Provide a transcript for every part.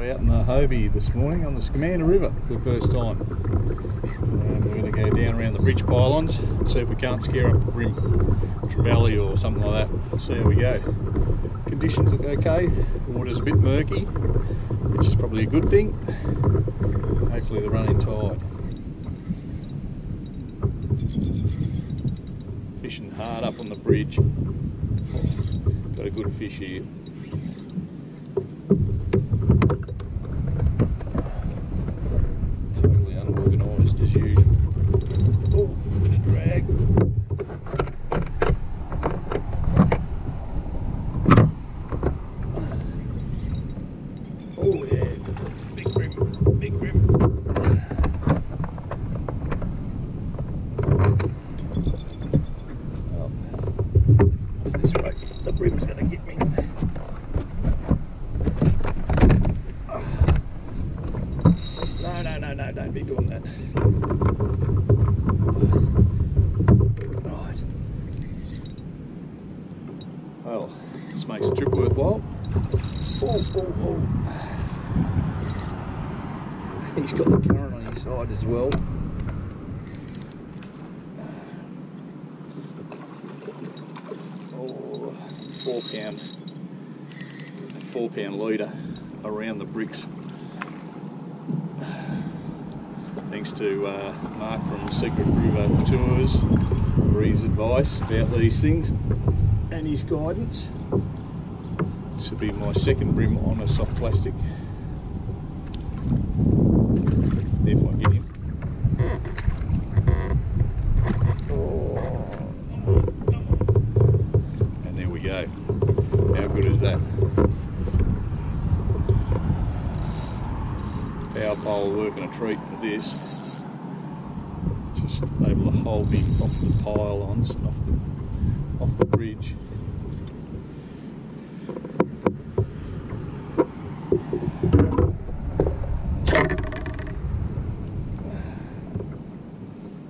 out in the Hobie this morning on the Scamander River for the first time. And we're going to go down around the bridge pylons and see if we can't scare up a bream, trevally or something like that. See how we go. Conditions look okay. The water's a bit murky, which is probably a good thing. Hopefully the running tide. Fishing hard up on the bridge. Got a good fish here. Totally unorganised as usual. Oh, bit of drag. Oh yeah, big bream, big bream. Oh, what's this way? The bream's gonna get me. No, no, no, no, don't be doing that. Right. Well, this makes the trip worthwhile. Oh, oh, oh. He's got the current on his side as well. Oh, four pound, four pound leader around the bricks. Thanks to uh, Mark from Secret River Tours for his advice about these things and his guidance. This will be my second bream on a soft plastic. Get him. And there we go. How good is that? Power pole working a treat for this. Just able to hold me off the pylons and off the, off the bridge.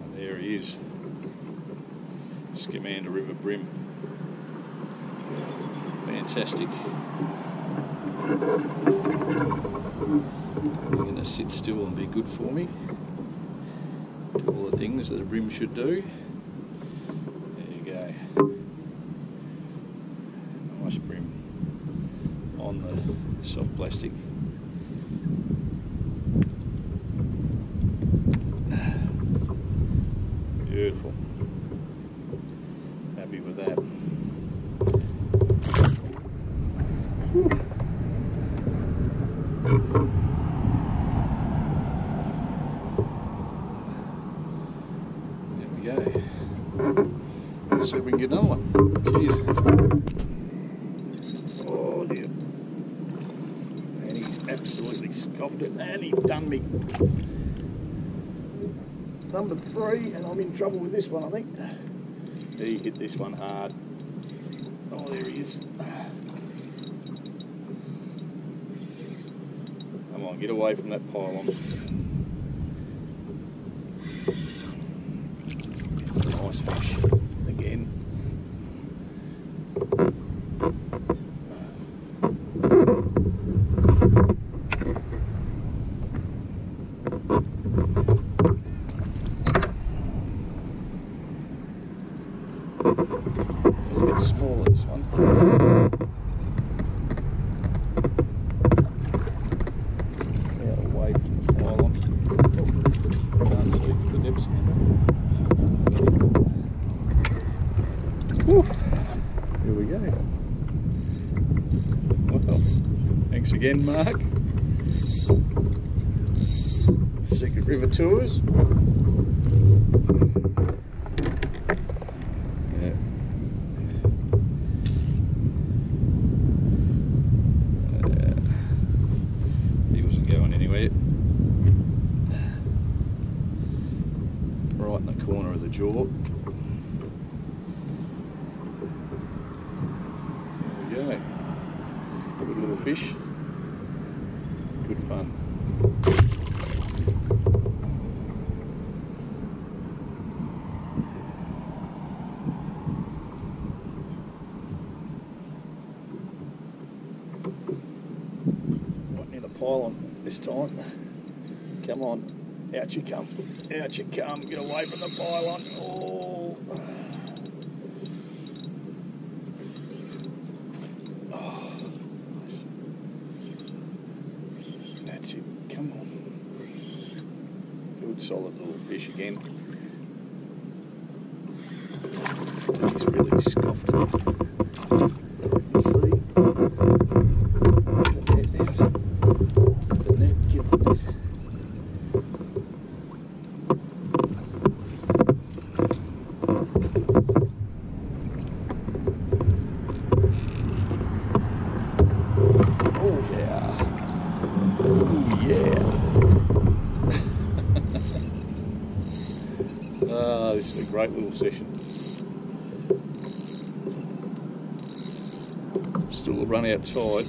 And there he is. Scamander River Bream. Fantastic. I'm going to sit still and be good for me. Do all the things that a bream should do. There you go. Nice bream on the soft plastic. Beautiful. Happy with that. There we go. Let's see if we can get another one. Cheers. Oh dear. And he's absolutely scoffed it and he done me. Number three, and I'm in trouble with this one, I think. He hit this one hard. Oh, there he is. Come on, get away from that pylon. Nice fish again. A bit smaller this one. Out away from the pylon. Here we go. Well, thanks again, Mark. Secret River Tours. Yeah. Uh, he wasn't going anywhere. Right in the corner of the jaw. There we go. Good little fish. Good fun. Right near the pylon this time. Come on. Out you come. Out you come. Get away from the pylon. Oh. Oh, nice. That's it. Come on. Good solid little fish again. He's really scoffed it. You see? The net out. The net, get the net. Oh yeah. Oh yeah. Little session. Still run outside.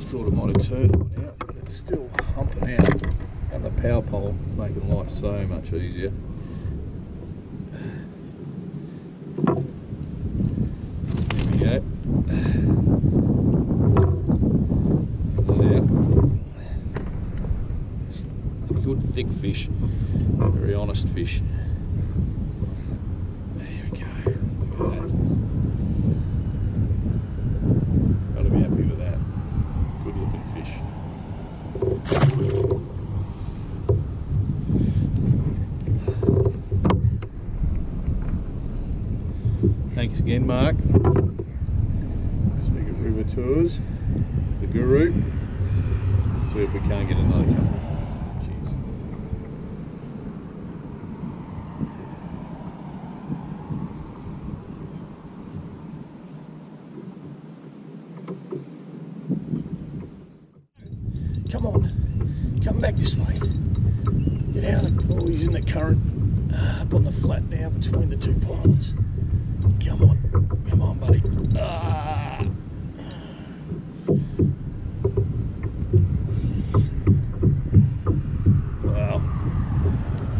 Thought it might have turned one out, but it's still humping out. And the power pole making life so much easier. There we go. Let out. It's a good thick fish, honest fish. There we go. Look at that. Gotta be happy with that. Good looking fish. Thanks again, Mark. Secret River Tours, the guru. See if we can't get another couple. Come on, come back this way. Get out of the, oh, he's in the current, uh, up on the flat now between the two pylons. Come on, come on, buddy. Ah. Wow,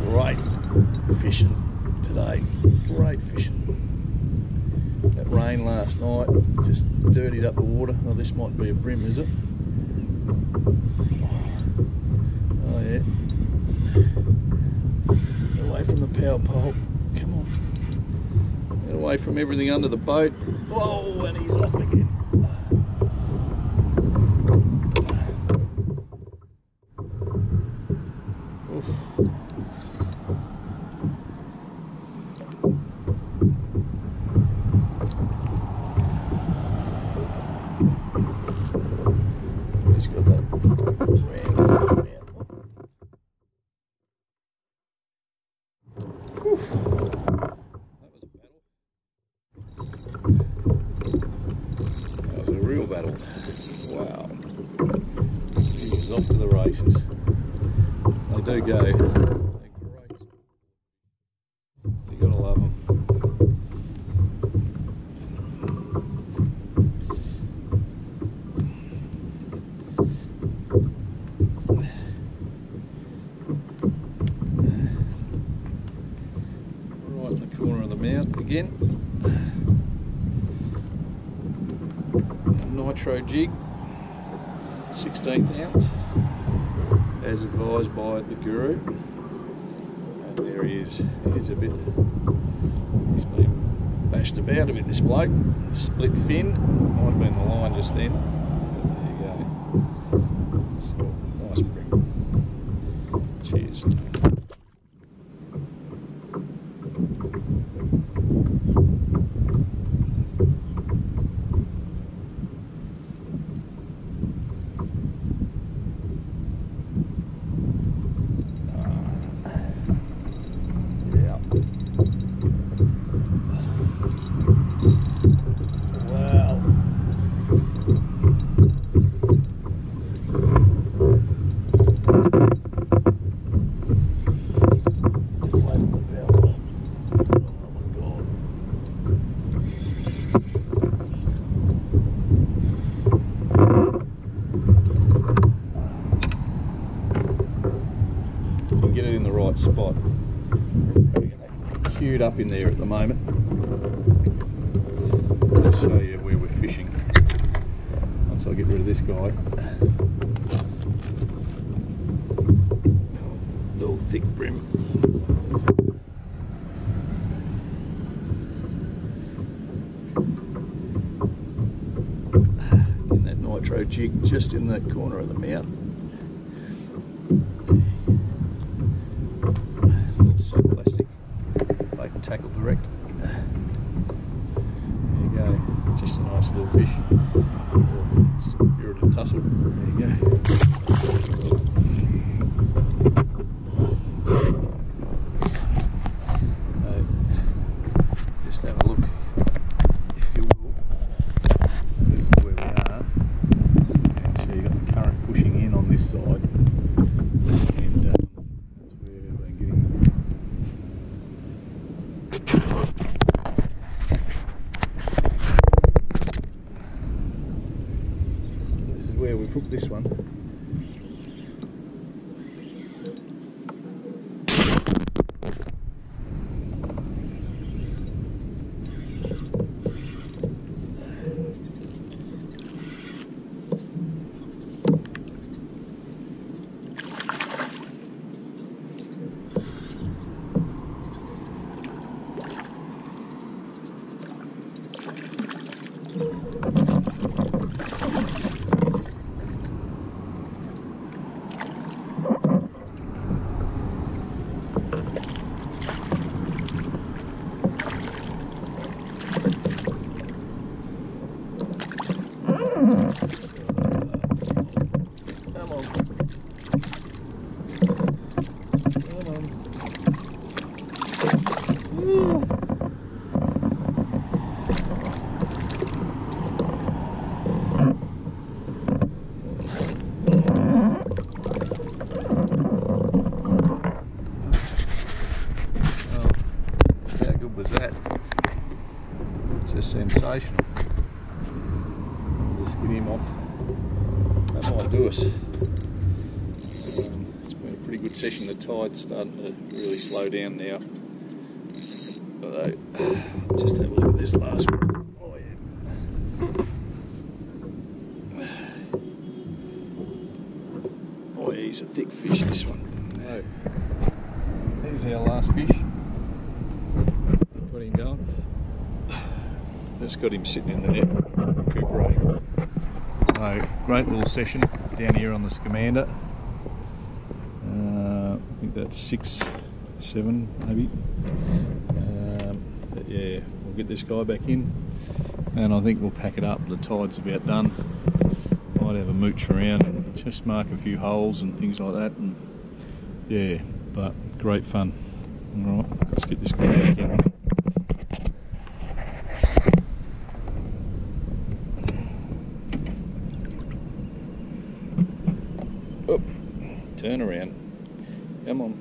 great fishing today. Great fishing. That rain last night just dirtied up the water. Oh, this might be a bream, is it? Oh yeah. Get away from the power pole. Come on. Get away from everything under the boat. Whoa, and he's off again. Oof. He's got that random man. Whew. That was a battle. That was a real battle. Wow. He's off to the races. They do go. You gotta love them. Right in the corner of the mouth again. Nitro jig, 16th ounce, as advised by the guru. And there he is. He's a bit, he's been bashed about a bit, this bloke. Split fin, might have been the line just then. But there you go. So, nice bream. Cheers. Yeah. Wow. can get it in the right spot. Queued up in there at the moment. Let's show you where we're fishing. Once I get rid of this guy. Little thick bream. In that nitro jig just in that corner of the mouth. Little soft plastic bait and tackle direct. There you go. Just a nice little fish. Spirited tussle. There you go. Uh, just have a look, if you will. This is where we are. And so you've got the current pushing in on this side. And that's where we're getting Hooked this one. Just sensational. Just get him off. That might do us. Um, it's been a pretty good session. The tide's starting to really slow down now. Although, just have a look at this last one. Oh yeah. He's a thick fish this one. No. There's our last fish. Got him going. Just got him sitting in the net, recuperating. So, great little session down here on the Scamander. Uh, I think that's six, seven maybe. Um, yeah, we'll get this guy back in and I think we'll pack it up. The tide's about done. Might have a mooch around and just mark a few holes and things like that. And yeah, but great fun. All right, let's get this guy back in. Up, turn around. Come on.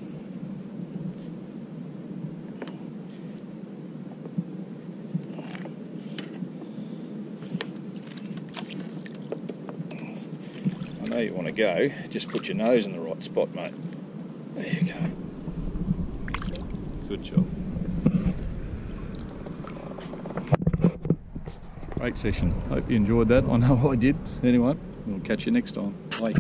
I know you want to go, just put your nose in the right spot, mate. There you go. Good job. Great session. Hope you enjoyed that. I know I did. Anyway, we'll catch you next time. Bye.